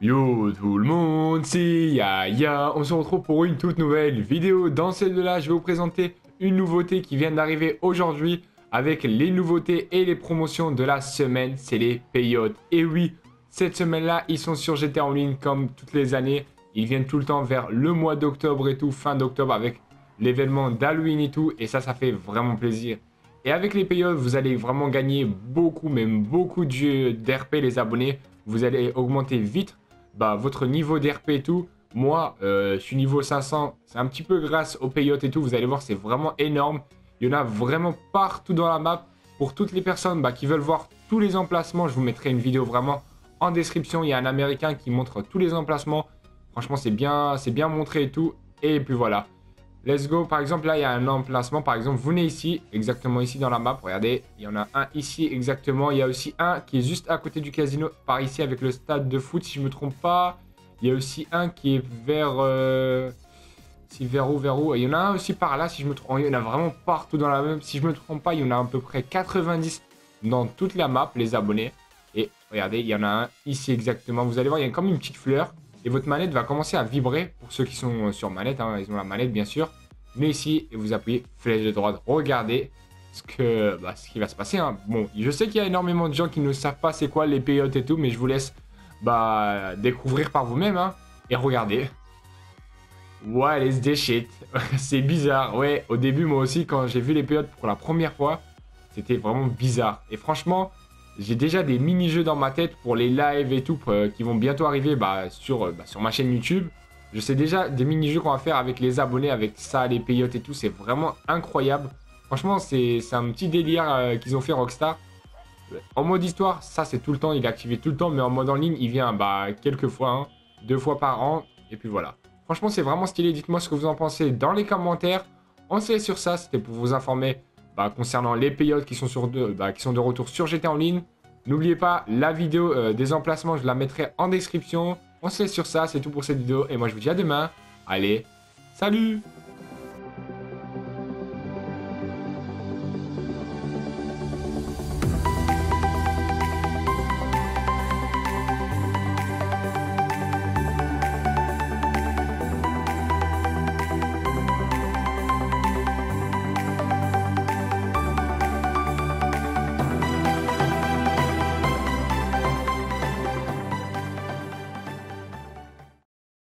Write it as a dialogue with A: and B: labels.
A: Yo tout le monde, c'est Yaya, on se retrouve pour une toute nouvelle vidéo. Dans celle-là, je vais vous présenter une nouveauté qui vient d'arriver aujourd'hui avec les nouveautés et les promotions de la semaine, c'est les payotes. Et oui, cette semaine-là, ils sont sur GTA en ligne comme toutes les années. Ils viennent tout le temps vers le mois d'octobre et tout, fin d'octobre avec l'événement d'Halloween et tout. Et ça, ça fait vraiment plaisir. Et avec les payotes, vous allez vraiment gagner beaucoup, même beaucoup d'RP, les abonnés. Vous allez augmenter vite bah, votre niveau d'RP et tout. Moi, euh, je suis niveau 500. C'est un petit peu grâce aux payotes et tout. Vous allez voir, c'est vraiment énorme. Il y en a vraiment partout dans la map. Pour toutes les personnes bah, qui veulent voir tous les emplacements, je vous mettrai une vidéo vraiment en description. Il y a un américain qui montre tous les emplacements. Franchement, c'est bien, c'est bien montré et tout. Et puis voilà. Let's go. Par exemple, là, il y a un emplacement. Par exemple, vous venez ici, exactement ici dans la map. Regardez, il y en a un ici exactement. Il y a aussi un qui est juste à côté du casino, par ici avec le stade de foot, si je me trompe pas. Il y a aussi un qui est vers... euh, Si vers où, vers où? Il y en a un aussi par là, si je me trompe. Il y en a vraiment partout dans la map. Si je me trompe pas, il y en a à peu près 90 dans toute la map, les abonnés. Regardez, il y en a un ici exactement. Vous allez voir, il y a comme une petite fleur. Et votre manette va commencer à vibrer. Pour ceux qui sont sur manette, hein, ils ont la manette bien sûr. Venez ici et vous appuyez flèche de droite. Regardez ce, que, bah, ce qui va se passer. hein. Bon, je sais qu'il y a énormément de gens qui ne savent pas c'est quoi les payotes et tout. Mais je vous laisse bah, découvrir par vous-même. hein. Et regardez. Ouais, les SD shit. c'est bizarre. Ouais, au début, moi aussi, quand j'ai vu les payotes pour la première fois, c'était vraiment bizarre. Et franchement, j'ai déjà des mini-jeux dans ma tête pour les lives et tout euh, qui vont bientôt arriver bah, sur, euh, bah, sur ma chaîne YouTube. Je sais déjà des mini-jeux qu'on va faire avec les abonnés, avec ça, les payotes et tout. C'est vraiment incroyable. Franchement, c'est un petit délire euh, qu'ils ont fait Rockstar. En mode histoire, ça c'est tout le temps, il est activé tout le temps, mais en mode en ligne, il vient bah, quelques fois, hein, deux fois par an, et puis voilà. Franchement, c'est vraiment stylé. Dites-moi ce que vous en pensez dans les commentaires. On laisse sur ça, c'était pour vous informer bah, concernant les payotes qui sont, bah, de retour sur GTA en ligne. N'oubliez pas, la vidéo euh, des emplacements, je la mettrai en description. On se laisse sur ça, c'est tout pour cette vidéo. Et moi, je vous dis à demain. Allez, salut